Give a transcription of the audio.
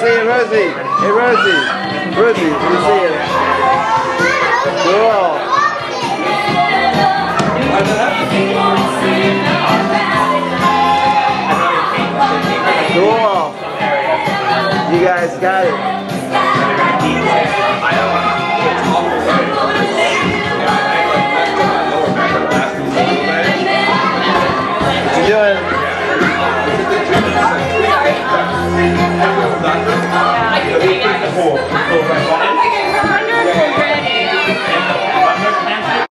see it, Rosie. Hey, Rosie. Rosie, you see it. Cool. Cool. You guys got it. you doing